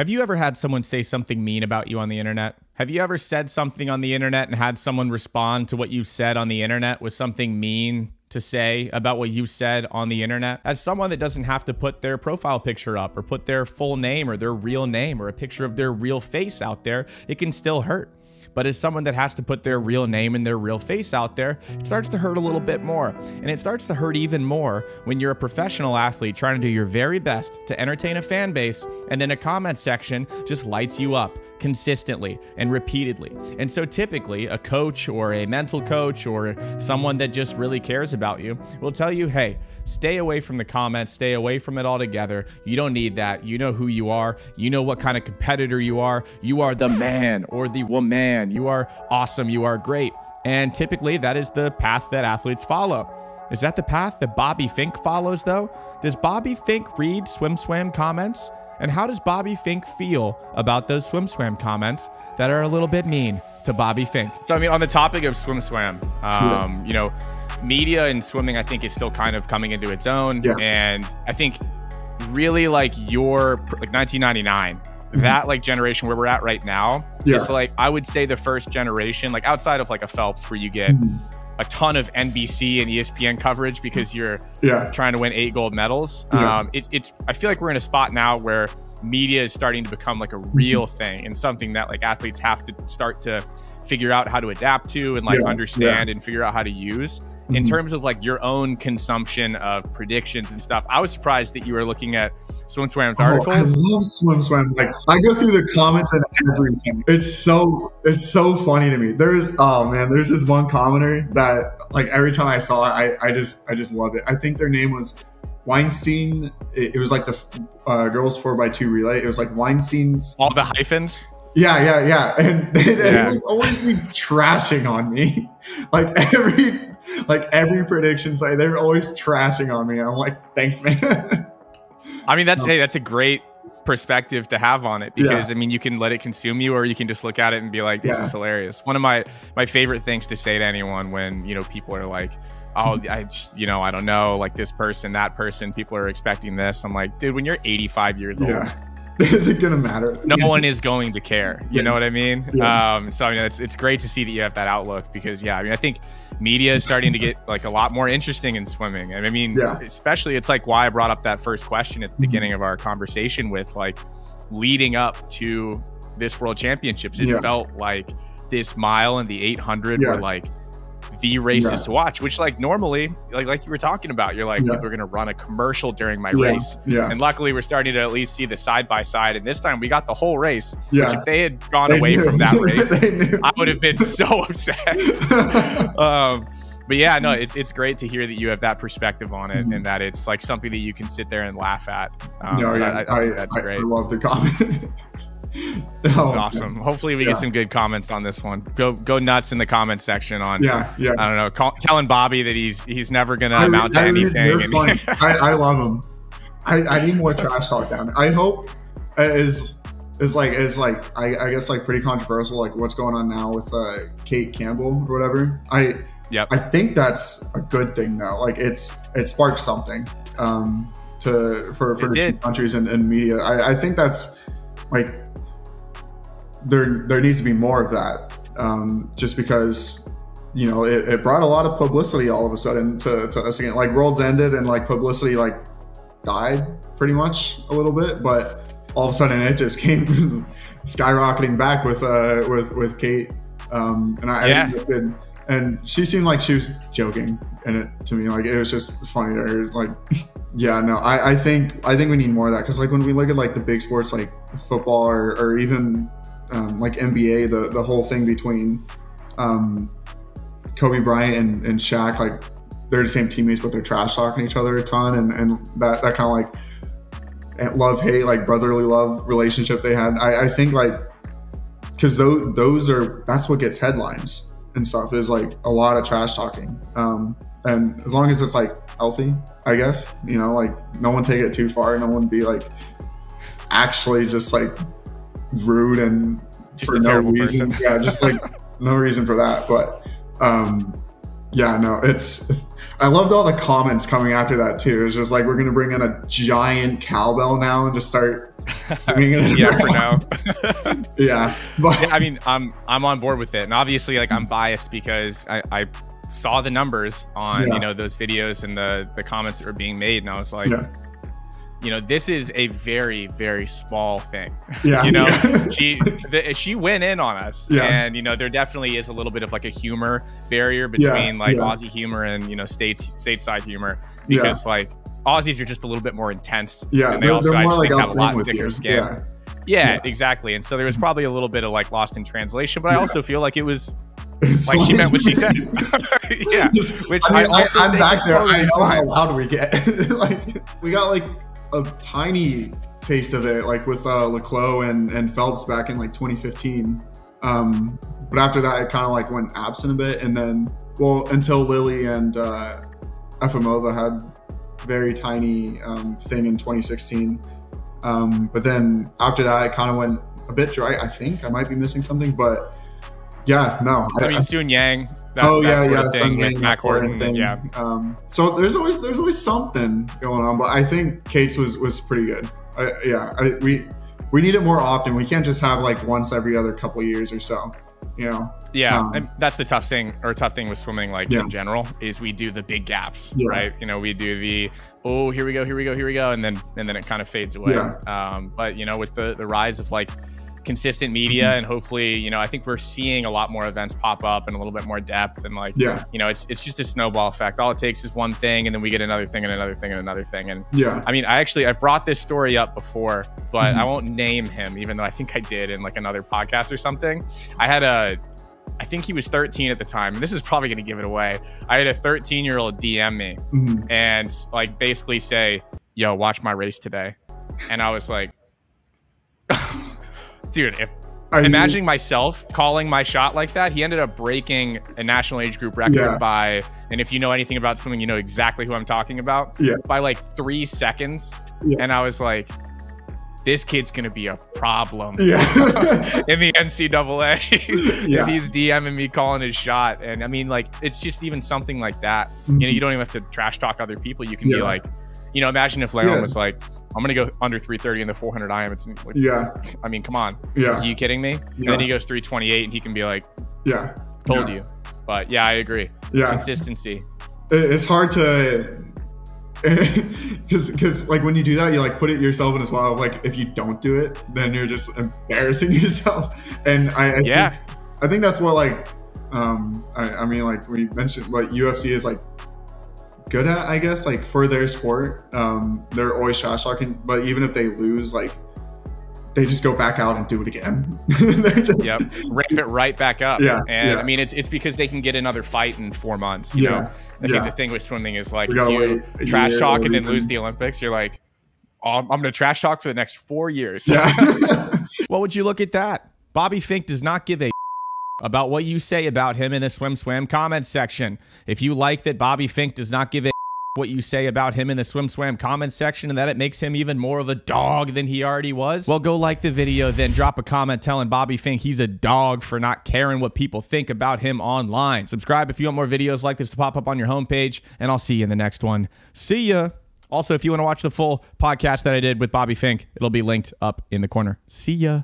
Have you ever had someone say something mean about you on the internet? Have you ever said something on the internet and had someone respond to what you said on the internet with something mean to say about what you said on the internet? As someone that doesn't have to put their profile picture up or put their full name or their real name or a picture of their real face out there, it can still hurt. But as someone that has to put their real name and their real face out there, it starts to hurt a little bit more. And it starts to hurt even more when you're a professional athlete trying to do your very best to entertain a fan base, and then a comment section just lights you up consistently and repeatedly. And so typically, a coach or a mental coach or someone that just really cares about you will tell you, hey, stay away from the comments, stay away from it altogether. You don't need that. You know who you are, you know what kind of competitor you are. You are the man or the woman man, you are awesome, you are great. And typically, that is the path that athletes follow. Is that the path that Bobby Finke follows, though? Does Bobby Finke read SwimSwam comments? And how does Bobby Finke feel about those SwimSwam comments that are a little bit mean to Bobby Finke? So, I mean, on the topic of SwimSwam, um, yeah. you know, media and swimming, I think, is still kind of coming into its own. Yeah. And I think really like your, like 1999, Mm-hmm. that like generation where we're at right now yeah. is like I would say the first generation, like outside of like a Phelps, where you get mm-hmm. A ton of NBC and ESPN coverage because you're yeah. trying to win eight gold medals. Yeah. Um, it, it's I feel like we're in a spot now where media is starting to become like a real mm-hmm. thing and something that like athletes have to start to figure out how to adapt to and like yeah. understand and figure out how to use in mm-hmm. terms of like your own consumption of predictions and stuff, I was surprised that you were looking at SwimSwam's oh, articles. I love SwimSwam. Like I go through the comments and everything. It's so it's so funny to me. There's oh man, there's this one commenter that like every time I saw it, I, I just I just love it. I think their name was Weinstein. It, it was like the uh, girls four by two relay. It was like Weinstein. All the hyphens. Yeah, yeah, yeah. And they, yeah. would always be trashing on me. Like every like every prediction site, they're always trashing on me. I'm like, thanks, man. I mean, that's hey, that's a great perspective to have on it because yeah. I mean, you can let it consume you, or you can just look at it and be like, "This yeah. is hilarious." One of my my favorite things to say to anyone when you know people are like, "Oh, I just, you know, I don't know, like this person, that person, people are expecting this." I'm like, dude, when you're 85 years old. Yeah. Is it gonna matter? No one is going to care. You know what I mean? Um, so I mean, it's it's great to see that you have that outlook because yeah, I mean, I think media is starting to get like a lot more interesting in swimming. And I mean, yeah. especially it's like why I brought up that first question at the mm-hmm. beginning of our conversation with like leading up to this world championships. It yeah. felt like this mile and the 800 yeah. were like the races yeah. to watch, which like normally, like like you were talking about, you're like, yeah. we're gonna run a commercial during my yeah. race. Yeah. And luckily we're starting to at least see the side by side. And this time we got the whole race. Yeah. Which if they had gone they away knew. from that race, I would have been so upset. um, but yeah, no, it's it's great to hear that you have that perspective on it mm-hmm. and that it's like something that you can sit there and laugh at. Um, no, so yeah, I, I, that's I, great. I love the comment. That's oh, awesome. Hopefully, we yeah. get some good comments on this one. Go go nuts in the comment section on. Yeah, yeah. I don't know, call, telling Bobby that he's he's never gonna I, amount I, to anything. They're funny. I, I love them. I, I need more trash talk down. I hope is is like is like I, I guess like pretty controversial. Like what's going on now with uh, Cate Campbell or whatever. I yeah. I think that's a good thing though. Like it's it sparks something um, to for for the countries and, and media. I, I think that's like there there needs to be more of that. Um, just because you know it, it, brought a lot of publicity all of a sudden to, to us again. Like worlds ended and like publicity like died pretty much a little bit, but all of a sudden it just came skyrocketing back with uh with with Cate. Um, and I, yeah. I and she seemed like she was joking in it to me. Like it was just funny to her. Like, yeah, no, I, I think I think we need more of that because like when we look at like the big sports like football or, or even um, like NBA, the the whole thing between um, Kobe Bryant and, and Shaq, like they're the same teammates, but they're trash talking each other a ton, and and that that kind of like love hate, like brotherly love relationship they had. I, I think like because those those are that's what gets headlines and stuff is like a lot of trash talking. Um, and as long as it's like healthy, I guess you know, like no one take it too far, no one be like actually just like rude and just for no reason. yeah, just like no reason for that. But um, yeah, no, it's. I loved all the comments coming after that too. It's just like we're gonna bring in a giant cowbell now and just start yeah, for now. yeah, but yeah, I mean, I'm I'm on board with it, and obviously, like, I'm biased because I, I saw the numbers on yeah. you know those videos and the the comments that were being made, and I was like. Yeah you know, this is a very, very small thing. Yeah. you know, yeah. she the, she went in on us, yeah. and you know, there definitely is a little bit of like a humor barrier between yeah. like. Aussie humor and you know, states stateside humor because like Aussies are just a little bit more intense. Yeah, and they they're, also they're I just like think have a lot thicker you. skin. Yeah. Yeah, exactly. And so there was probably a little bit of like lost in translation, but I also feel like it was it's like she meant what she said. yeah, which I mean, I am back there. I know how loud we get. like we got like a tiny taste of it, like with uh, le Clos and, and Phelps back in like 2015. Um, but after that, it kind of like went absent a bit, and then well until Lilly and uh, Efimova had very tiny um, thing in 2016. Um, but then after that, it kind of went a bit dry. I think I might be missing something, but yeah, no. I, I mean, Sun Yang that, oh yeah, yeah, the thing with Mack Horton, thing. yeah. Um, so there's always there's always something going on, but I think Cate's was was pretty good. I, yeah, I, we we need it more often. We can't just have like once every other couple years or so. You know. Yeah, um, and that's the tough thing or tough thing with swimming, like yeah. in general, is we do the big gaps, yeah. right? You know, we do the oh here we go, here we go, here we go, and then and then it kind of fades away. Yeah. Um, but you know, with the the rise of like consistent media and hopefully you know i think we're seeing a lot more events pop up and a little bit more depth and like yeah you know it's it's just a snowball effect all it takes is one thing and then we get another thing and another thing and another thing and yeah i mean i actually i brought this story up before but mm-hmm. i won't name him even though i think i did in like another podcast or something i had a I think he was 13 at the time, and this is probably going to give it away. I had a 13 year old DM me mm-hmm. and like basically say, "Yo, watch my race today," and I was like, dude, if Are imagining you... myself calling my shot like that, he ended up breaking a national age group record yeah. by, and if you know anything about swimming, you know exactly who I'm talking about. Yeah. By like three seconds. Yeah. And I was like, this kid's gonna be a problem yeah. in the NCAA yeah. if he's DMing me calling his shot. And I mean, like, it's just even something like that. Mm-hmm. You know, you don't even have to trash talk other people. You can be like, you know, imagine if Leon was like, I'm gonna go under 330 in the 400 IM. It's like, yeah. I mean, come on. Yeah. Are you kidding me? Yeah. And then he goes 328, and he can be like, yeah, told yeah. you. But yeah, I agree. Yeah, consistency. It's hard to. Because, because like when you do that, you like put it yourself in a spot of like if you don't do it, then you're just embarrassing yourself. And I, I yeah, think, I think that's what like, um, I, I mean like we mentioned like UFC is like good at, I guess, like for their sport. Um, they're always trash talking, but even if they lose, like they just go back out and do it again. just, yep, ramp it right back up. Yeah, and yeah. I mean, it's it's because they can get another fight in four months. You yeah, know, I yeah. think the thing with swimming is like if you trash talk and then lose the Olympics, you're like, oh, I'm going to trash talk for the next four years. Yeah. well, would you look at that? Bobby Finke does not give a about what you say about him in the SwimSwam comments section. If you like that Bobby Finke does not give a what you say about him in the SwimSwam comments section and that it makes him even more of a dog than he already was, well, go like the video, then drop a comment telling Bobby Finke he's a dog for not caring what people think about him online. Subscribe if you want more videos like this to pop up on your homepage, and I'll see you in the next one. See ya. Also, if you want to watch the full podcast that I did with Bobby Finke, it'll be linked up in the corner. See ya.